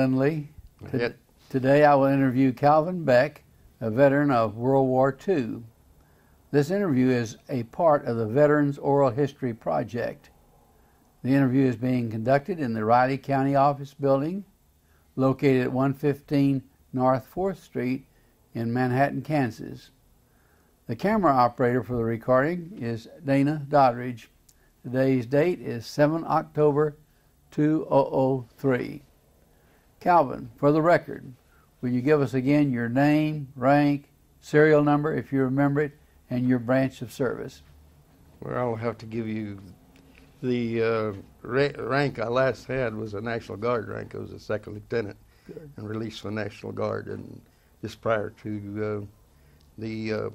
Lindley. Yeah. Today I will interview Calvin Beck, a veteran of World War II. This interview is a part of the Veterans Oral History Project. The interview is being conducted in the Riley County Office Building, located at 115 North 4th Street in Manhattan, Kansas. The camera operator for the recording is Dana Doddridge. Today's date is 7 October 2003. Calvin, for the record, will you give us again your name, rank, serial number if you remember it, and your branch of service? Well, I'll have to give you the uh, ra- rank I last had was a National Guard rank. I was a second lieutenant Good. and released from the National Guard, and just prior to uh, the uh,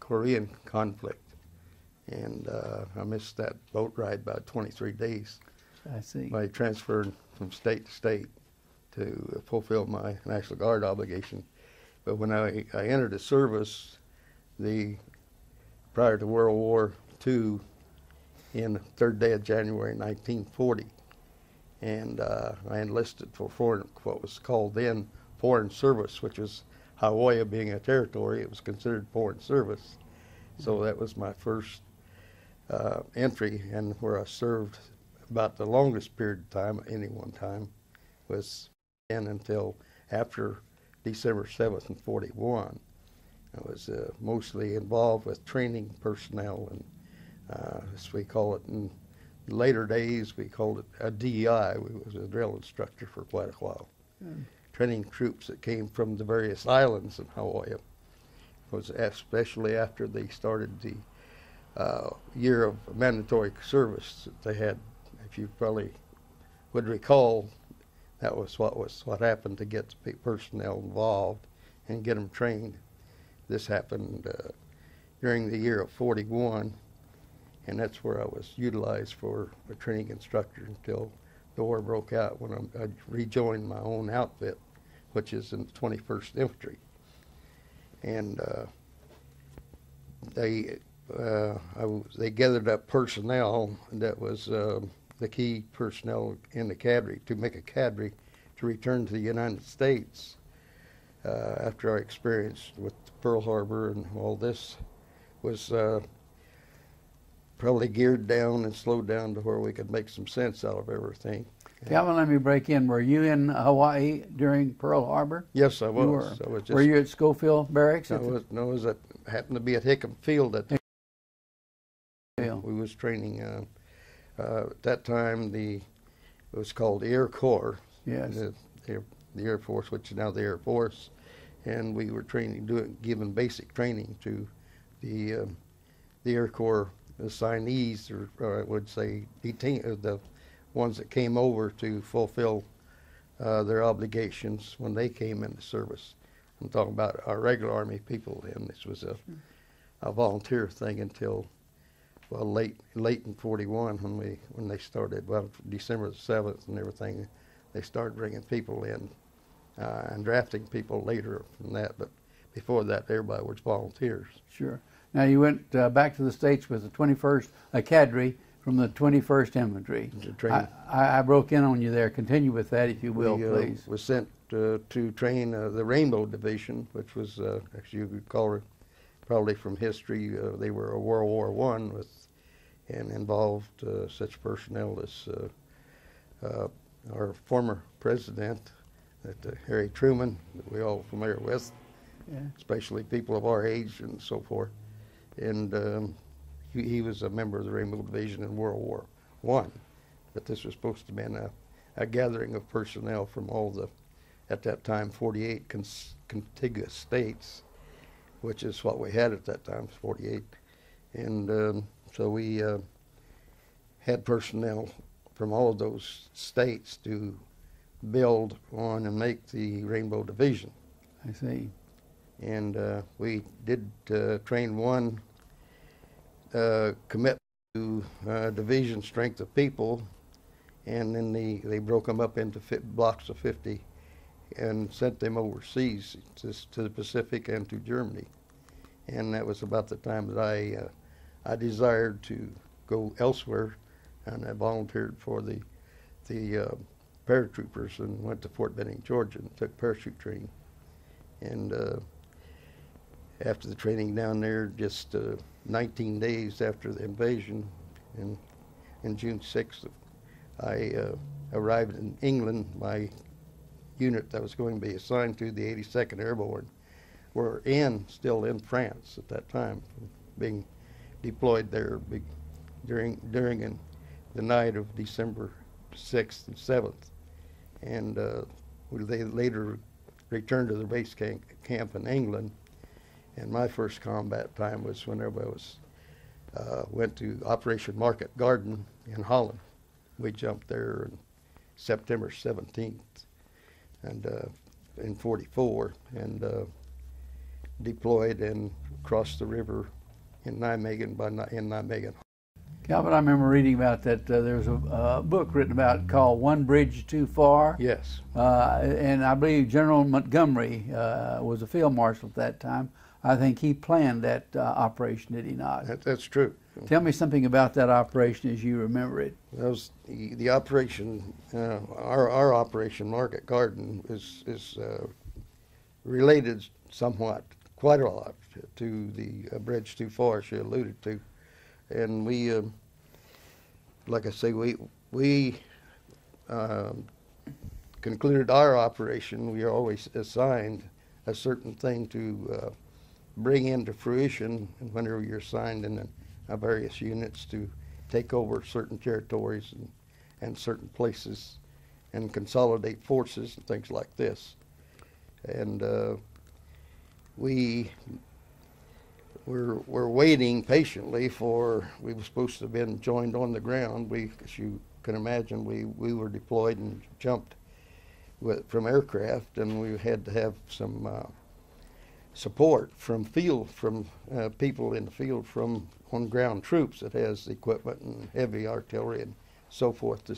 Korean conflict. And uh, I missed that boat ride by 23 days. I see. I transferred from state to state to fulfill my National Guard obligation. But when I, I entered the service, the prior to World War II, in the third day of January 1940, and uh, I enlisted for foreign, what was called then foreign service, which was Hawaii being a territory, it was considered foreign service. So that was my first uh, entry, and where I served about the longest period of time any one time was in until after December 7th and 41. I was uh, mostly involved with training personnel, and uh, as we call it in later days, we called it a DEI. We was a drill instructor for quite a while, Good. training troops that came from the various islands in Hawaii. Was especially after they started the uh, year of mandatory service that they had. If you probably would recall, that was what was what happened to get personnel involved and get them trained. This happened uh, during the year of 41, and that's where I was utilized for a training instructor until the war broke out when I, I rejoined my own outfit, which is in the 21st Infantry. And uh, they uh, I they gathered up personnel that was uh, the key personnel in the cadre to make a cadre to return to the United States uh, after our experience with Pearl Harbor and all this was uh, probably geared down and slowed down to where we could make some sense out of everything. Calvin, let me break in. Were you in Hawaii during Pearl Harbor? Yes, I was. You were. I was just, were you at Schofield Barracks? I was, no, I was at, happened to be at Hickam Field at the Field. We was training. Uh, uh, at that time, the it was called the Air Corps, Yes. the, the, the Air Force, which is now the Air Force, and we were training, doing, giving basic training to the um the Air Corps assignees, or, or I would say detain, uh, the ones that came over to fulfill uh, their obligations when they came into service. I'm talking about our regular Army people, and this was a, a volunteer thing until well late late in 41 when we when they started well December the 7th and everything they started bringing people in uh, and drafting people later from that but before that everybody was volunteers Sure. Now you went uh, back to the states with the 21st a cadre from the 21st Infantry. I, I, I broke in on you there. Continue with that, if you will, we uh, please. was sent uh, to train uh, the Rainbow Division which was uh, as you could call it probably from history uh, they were a World War One with and involved uh, such personnel as uh, uh, our former president, that, uh, Harry Truman, that we all familiar with, Yeah. especially people of our age and so forth. And um, he, he was a member of the Rainbow Division in World War One, but this was supposed to be a, a gathering of personnel from all the, at that time, 48 cons- contiguous states, which is what we had at that time, 48. And um, so we uh, had personnel from all of those states to build on and make the Rainbow Division. I see. And uh, we did uh, train one uh, commit to uh, division strength of people, and then the, they broke them up into blocks of 50 and sent them overseas to, to the Pacific and to Germany. And that was about the time that I, uh, I desired to go elsewhere, and I volunteered for the, the uh, paratroopers and went to Fort Benning, Georgia, and took parachute training. And uh, after the training down there, just uh, 19 days after the invasion, in, in June 6th, I uh, arrived in England. My unit that was going to be assigned to the 82nd Airborne were in, still in France at that time, being deployed there be, during, during the night of December 6th and 7th. And uh, they later returned to their base camp, camp in England. And my first combat time was whenever I was uh, went to Operation Market Garden in Holland. We jumped there on September 17th, and uh, in 44, and uh, deployed and crossed the river in Nijmegen by in Nijmegen. Calvin, I remember reading about that. Uh, there was a uh, book written about called "One Bridge Too Far," Yes, uh, and I believe General Montgomery uh, was a field marshal at that time. I think he planned that uh, operation, did he not? that, that's true. Tell me something about that operation as you remember it. That was the, the operation. Uh, our our operation Market Garden is is uh, related somewhat, quite a lot, to the uh, bridge too far she alluded to, and we, um, like I say, we we um, concluded our operation. We always assigned a certain thing to uh, bring into fruition, and whenever you're assigned in various units to take over certain territories and, and certain places and consolidate forces and things like this. And uh, we we're, we're waiting patiently for, we were supposed to have been joined on the ground. We, as you can imagine, we, we were deployed and jumped with, from aircraft, and we had to have some uh, support from field, from uh, people in the field, from on-ground troops that has equipment and heavy artillery and so forth to,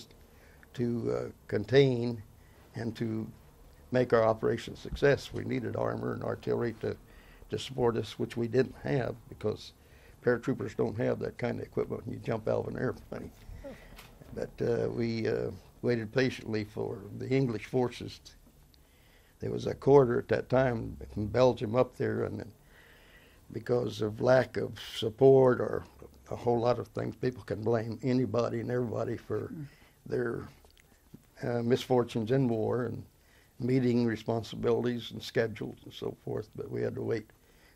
to uh, contain and to make our operation a success. We needed armor and artillery to, to support us, which we didn't have because paratroopers don't have that kind of equipment when you jump out of an airplane. But uh, we uh, waited patiently for the English forces. There was a quarter at that time from Belgium up there, and then because of lack of support or a whole lot of things, people can blame anybody and everybody for their uh, misfortunes in war and meeting responsibilities and schedules and so forth. But we had to wait.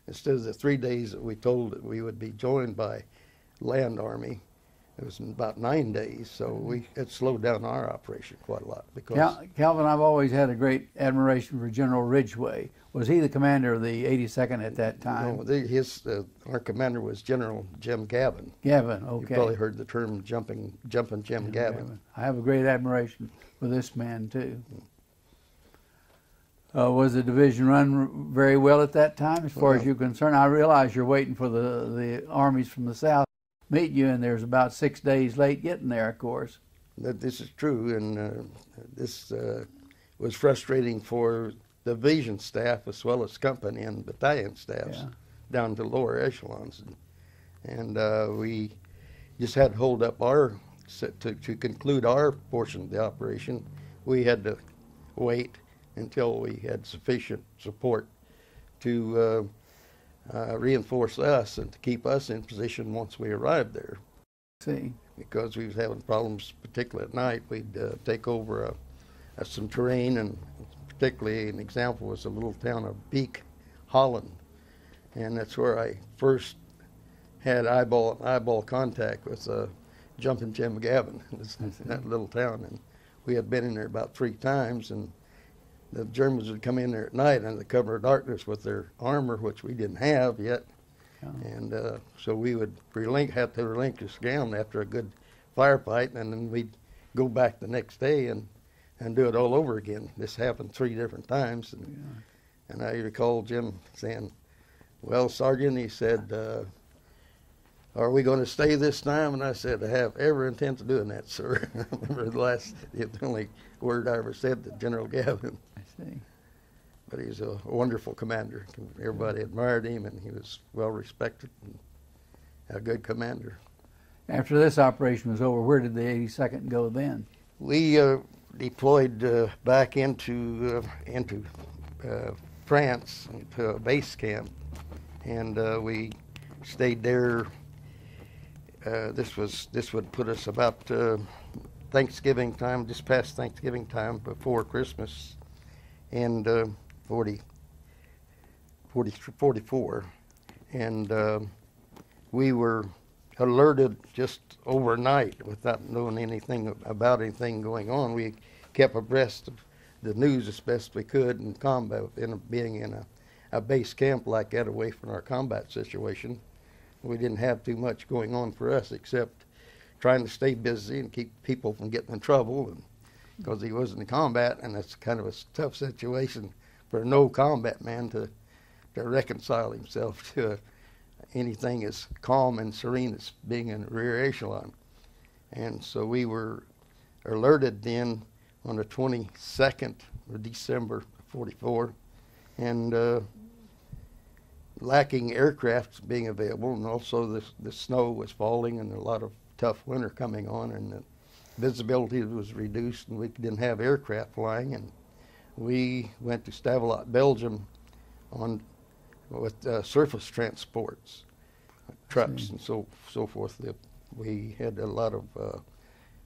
Instead of the three days that we told that we would be joined by land army, it was about nine days. So we it slowed down our operation quite a lot because Cal- Calvin, I've always had a great admiration for General Ridgway. Was he the commander of the 82nd at that time? no, the, his uh, our commander was General Jim Gavin. Gavin, okay. You probably heard the term jumping jumping Jim Gavin. I have a great admiration for this man too. Uh, was the division run very well at that time, as far as you're concerned? I realize you're waiting for the the armies from the south to meet you, and there's about six days late getting there, of course. that this is true, and uh, this uh, was frustrating for division staff as well as company and battalion staffs Yeah. down to lower echelons, and, and uh, we just had to hold up our to, to conclude our portion of the operation. We had to wait until we had sufficient support to uh, uh, reinforce us and to keep us in position once we arrived there See, because we was having problems, particularly at night. We'd uh, take over some terrain, and particularly an example was the little town of Beek, Holland, and that's where I first had eyeball eyeball contact with uh, Jumping Jim Gavin, this, I see. that little town, and we had been in there about three times, and the Germans would come in there at night under the cover of darkness with their armor, which we didn't have yet, Yeah. and uh, so we would relink, have to relinquish ground after a good firefight, and then we'd go back the next day and, and do it all over again. This happened three different times, and, and I recall Jim saying, "Well, Sergeant," he said, uh, "Are we going to stay this time?" And I said, "I have every intent of doing that, sir." I remember the last, the only word I ever said to General Gavin. But he's a wonderful commander. Everybody admired him, and he was well respected and a good commander. After this operation was over, where did the 82nd go then? We uh, deployed uh, back into uh, into uh, France to a base camp, and uh, we stayed there. Uh, this was this would put us about uh, Thanksgiving time, just past Thanksgiving time, before Christmas, and uh, 40, 40, 44, and uh, we were alerted just overnight without knowing anything about anything going on. We kept abreast of the news as best we could in combat, in being in a, a base camp like that away from our combat situation. We didn't have too much going on for us except trying to stay busy and keep people from getting in trouble and because he was in combat and it's kind of a tough situation for a no combat man to to reconcile himself to anything as calm and serene as being in the rear echelon. And so we were alerted then on the 22nd of December 44 and uh, lacking aircraft being available and also the, the snow was falling and a lot of tough winter coming on and the visibility was reduced and we didn't have aircraft flying and we went to Stavelot, Belgium on with uh, surface transports, trucks and so so forth. We had a lot of uh,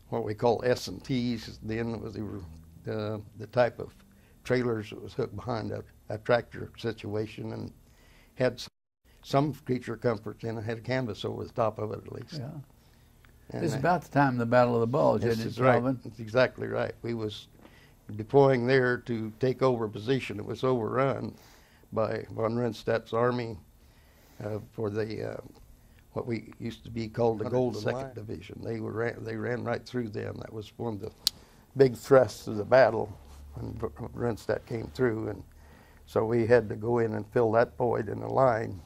what we call S and T's. Then was they were the the type of trailers that was hooked behind a, a tractor situation and had some, some creature comforts in it. Had a canvas over the top of it at least. Yeah. And It's that- about the time of the Battle of the Bulge, this isn't it, is right. Calvin? That's exactly right. We was deploying there to take over a position. It was overrun by von Rundstedt's army uh, for the uh, what we used to be called the Golden Second Line Division. They were ran, they ran right through them. That was one of the big thrusts of the battle when V- Rundstedt came through, and so we had to go in and fill that void in the line.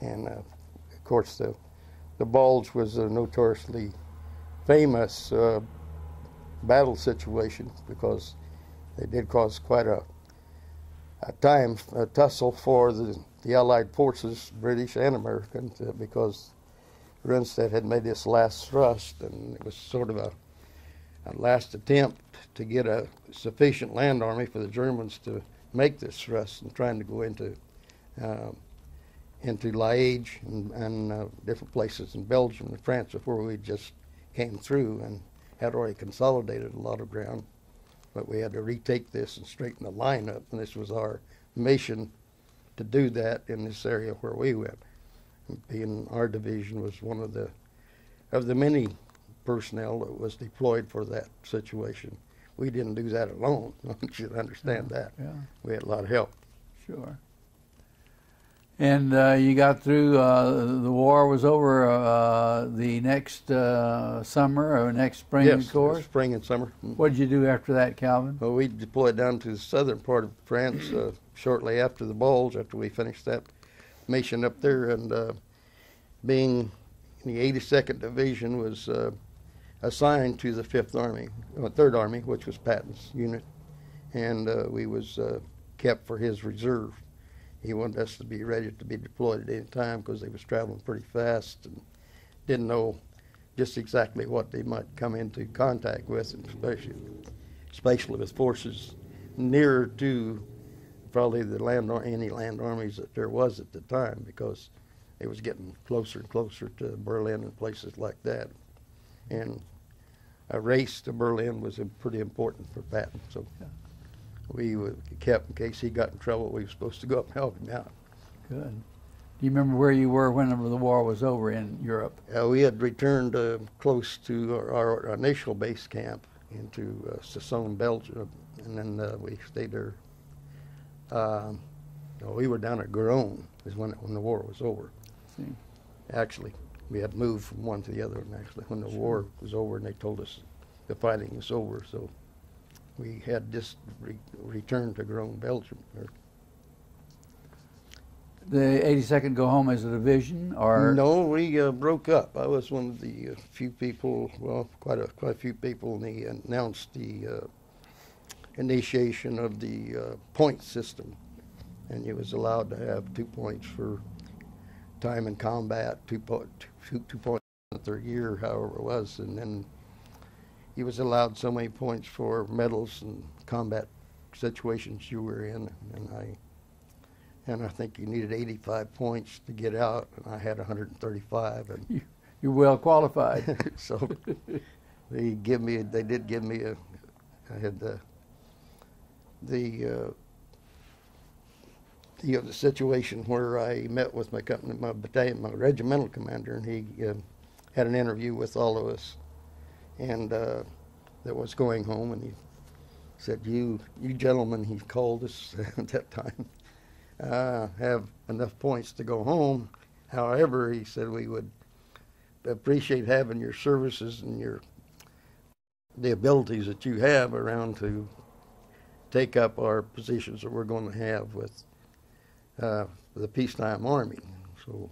And uh, of course, the the Bulge was a notoriously famous uh, battle situation because they did cause quite a, a time a tussle for the, the Allied forces, British and American, because Rundstedt had made this last thrust, and it was sort of a, a last attempt to get a sufficient land army for the Germans to make this thrust and trying to go into um, into Liège and, and uh, different places in Belgium and France before we just came through and had already consolidated a lot of ground. But we had to retake this and straighten the line up, and this was our mission to do that in this area where we went. Being our division was one of the of the many personnel that was deployed for that situation. We didn't do that alone. you should understand that. Yeah, We had a lot of help. sure. And uh, you got through, uh, the war was over uh, the next uh, summer or next spring, yes, of course. spring and summer. Mm. What did you do after that, Calvin? Well, we deployed down to the southern part of France uh, shortly after the Bulge, after we finished that mission up there, and uh, being in the 82nd Division was uh, assigned to the Fifth Army, uh, Third Army, which was Patton's unit, and uh, we was uh, kept for his reserve. He wanted us to be ready to be deployed at any time because they was traveling pretty fast and didn't know just exactly what they might come into contact with, and especially especially with forces nearer to probably the land ar- any land armies that there was at the time because it was getting closer and closer to Berlin and places like that. And a race to Berlin was pretty important for Patton, so Yeah. We were kept in case he got in trouble. We were supposed to go up and help him out. Good. Do you remember where you were whenever the war was over in Europe? Uh, we had returned uh, close to our, our initial base camp into uh, Sissonne, Belgium, and then uh, we stayed there. Um, no, we were down at Garonne is when when the war was over. See. Actually, we had moved from one to the other. And actually, when the war was over, and they told us the fighting was over, so we had just re- returned to Garonne, Belgium. The 82nd go home as a division, or No, we uh, broke up. I was one of the uh, few people, well, quite a quite a few people, and they announced the uh, initiation of the uh, point system, and you was allowed to have two points for time in combat, two two, two points in the third year, however it was, and then you was allowed so many points for medals and combat situations you were in, and I and I think you needed 85 points to get out, and I had 135, and You're well qualified. so they give me they did give me a I had the the uh, the, uh, the situation where I met with my company my battalion my regimental commander and he uh, had an interview with all of us and uh, that was going home and he said you you gentlemen he called us at that time uh, have enough points to go home however he said we would appreciate having your services and your the abilities that you have around to take up our positions that we're going to have with uh, the peacetime army. So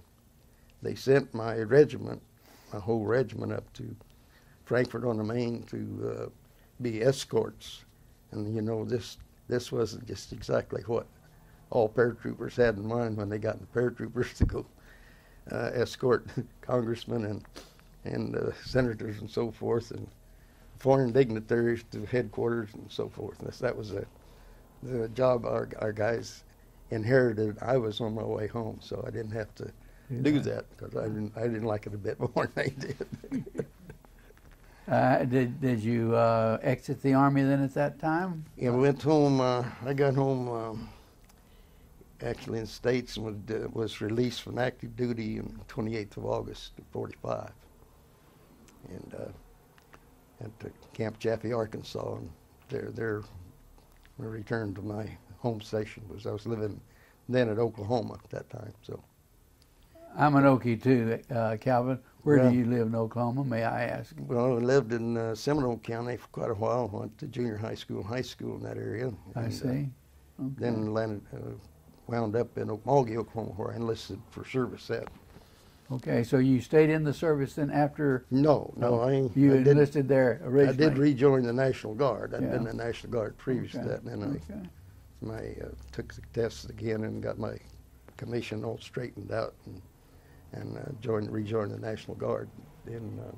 they sent my regiment, my whole regiment, up to Frankfurt on the Main to uh, be escorts. And you know this this wasn't just exactly what all paratroopers had in mind when they got the paratroopers to go uh, escort congressmen and and uh, senators and so forth and foreign dignitaries to headquarters and so forth. And that was a, the job our, our guys inherited. I was on my way home, so I didn't have to do that because I didn't I didn't like it a bit more than they did. Uh, did did you uh, exit the army then at that time? yeah, we went home. Uh, I got home um, actually in the states and was, uh, was released from active duty on 28th of August of 45, and uh, at Camp Chaffee, Arkansas, and there there I returned to my home station was I was living then at Oklahoma at that time. So I'm an Okie too, uh, Calvin. Where Yeah. do you live in Oklahoma, may I ask? well, I lived in uh, Seminole County for quite a while. Went to junior high school, high school in that area. I and, uh, see. Okay. then landed, uh, wound up in Okmulgee, Oklahoma, where I enlisted for service at. Okay, so you stayed in the service then after No, no, I, you I enlisted there originally. I did rejoin the National Guard. I'd been in the National Guard previous okay. to that, and then okay. I my uh, took the tests again and got my commission all straightened out and and uh, joined rejoined the National Guard in uh,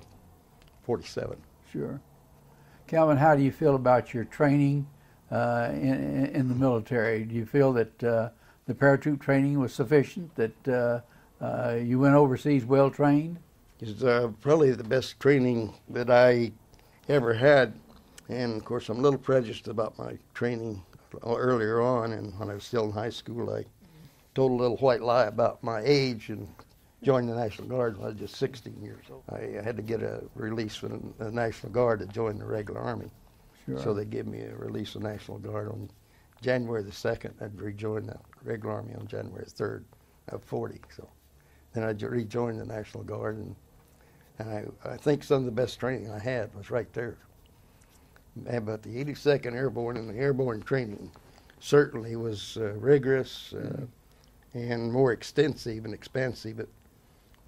47. Sure. Calvin, how do you feel about your training uh, in, in the military? Do you feel that uh, the paratroop training was sufficient, that uh, uh, you went overseas well trained? It's uh, probably the best training that I ever had, and of course I'm a little prejudiced about my training earlier on, and when I was still in high school, I told a little white lie about my age and joined the National Guard when I was just 16 years old. I had to get a release from the National Guard to join the regular Army. Sure. So they gave me a release of National Guard on January the 2nd. I'd rejoined the regular Army on January the 3rd of 40. So then I rejoined the National Guard, and, and I, I think some of the best training I had was right there. But the 82nd Airborne and the airborne training certainly was uh, rigorous uh, and more extensive and expansive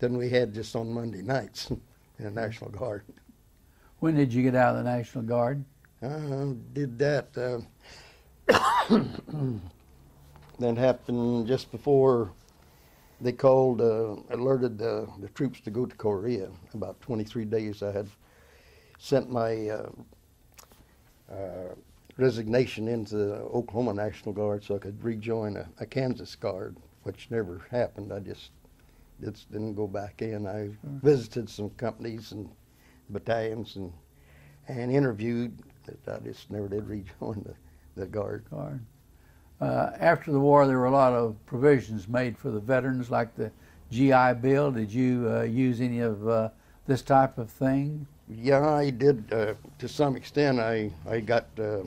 than we had just on Monday nights in the National Guard. when did you get out of the National Guard? I did that. Uh, that happened just before they called, uh, alerted the, the troops to go to Korea. About 23 days I had sent my uh, uh, resignation into the Oklahoma National Guard so I could rejoin a, a Kansas Guard, which never happened. I just, just didn't go back in. I visited some companies and battalions and and interviewed. I just never did rejoin the, the Guard. Guard. Uh, after the war, there were a lot of provisions made for the veterans, like the GI Bill. Did you uh, use any of uh, this type of thing? Yeah, I did uh, to some extent. I I got uh,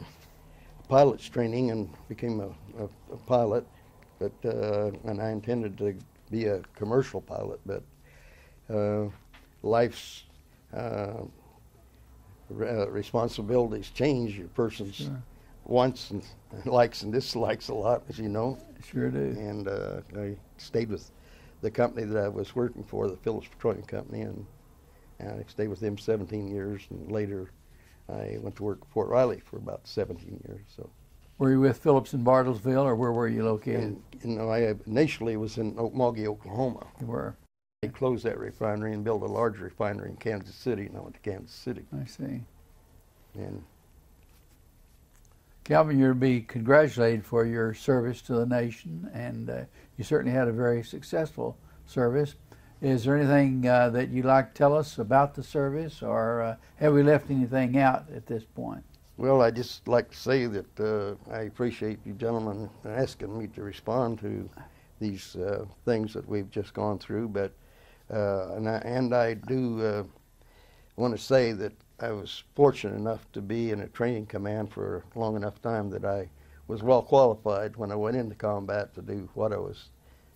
pilot's training and became a, a, a pilot, but uh, and I intended to be a commercial pilot, but uh, life's uh, re- uh, responsibilities change. Your person's Sure. wants and likes and dislikes a lot, as you know. Sure do. and uh, I stayed with the company that I was working for, the Phillips Petroleum Company, and, and I stayed with them 17 years. And later, I went to work at Fort Riley for about 17 years. So, Were you with Phillips in Bartlesville, or where were you located? and you know, I initially was in Okmulgee, Oklahoma. you were. They closed that refinery and built a large refinery in Kansas City, and I went to Kansas City. I see. And Calvin, you're to be congratulated for your service to the nation, and uh, you certainly had a very successful service. Is there anything uh, that you'd like to tell us about the service, or uh, have we left anything out at this point? Well, I just like to say that uh, I appreciate you gentlemen asking me to respond to these uh, things that we've just gone through. But uh, and I, and I do uh, want to say that I was fortunate enough to be in a training command for a long enough time that I was well qualified when I went into combat to do what I was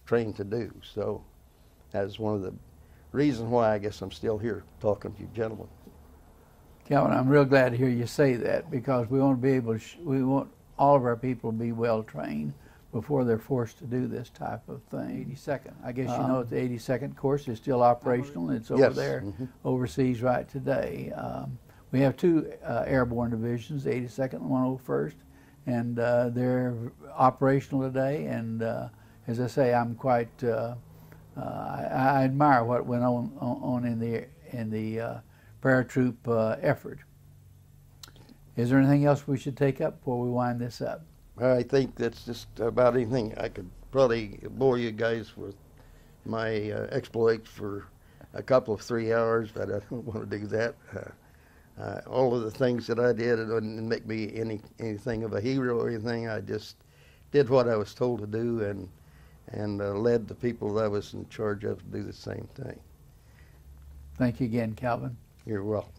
trained to do. So that's one of the reasons why I guess I'm still here talking to you gentlemen. Calvin, I'm real glad to hear you say that because we want to be able to, sh- we want all of our people to be well trained before they're forced to do this type of thing. 82nd. I guess you Um, know the 82nd course is still operational. It's over Yes, there mhm. overseas right today. Um, we have two uh, airborne divisions, the 82nd and 101st, and uh, they're operational today. And uh, as I say, I'm quite uh, uh, I, I admire what went on on, on in the in the uh, paratroop uh, effort. Is there anything else we should take up before we wind this up? I think that's just about anything. I could probably bore you guys with my uh, exploits for a couple of three hours, but I don't want to do that. Uh, uh, all of the things that I did, it didn't make me any anything of a hero or anything. I just did what I was told to do, and and uh, led the people that I was in charge of to do the same thing. Thank you again, Calvin. You're welcome.